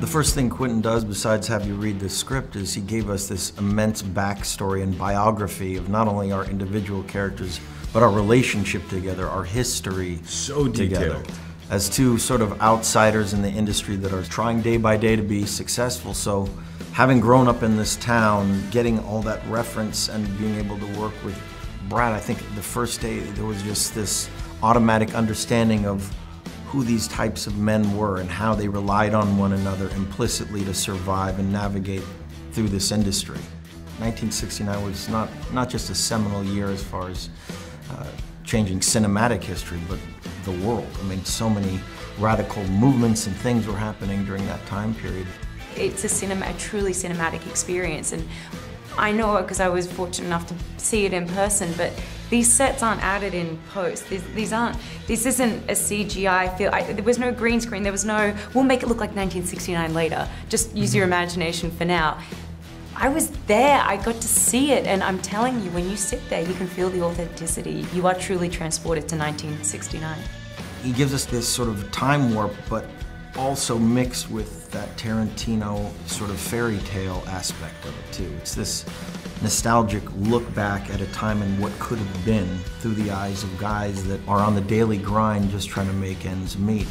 The first thing Quentin does, besides have you read the script, is he gave us this immense backstory and biography of not only our individual characters, but our relationship together, our history So together. detailed. As two sort of outsiders in the industry that are trying day by day to be successful. So, having grown up in this town, getting all that reference and being able to work with Brad, I think the first day there was just this automatic understanding of who these types of men were and how they relied on one another implicitly to survive and navigate through this industry. 1969 was not, not just a seminal year as far as uh, changing cinematic history, but the world. I mean, so many radical movements and things were happening during that time period. It's a, cinema, a truly cinematic experience, and I know it because I was fortunate enough to see it in person. But these sets aren't added in post. These, these aren't. This isn't a CGI feel. I, there was no green screen. There was no. We'll make it look like 1969 later. Just use mm-hmm. your imagination for now. I was there. I got to see it, and I'm telling you, when you sit there, you can feel the authenticity. You are truly transported to 1969. He gives us this sort of time warp, but also mixed with that Tarantino sort of fairy tale aspect of it too. It's this nostalgic look back at a time and what could have been through the eyes of guys that are on the daily grind just trying to make ends meet.